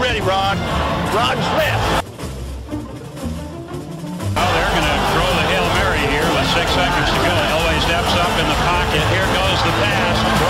Ready, Rod. Rod Smith. Well, they're going to throw the Hail Mary here with six seconds to go. Elway steps up in the pocket. Here goes the pass.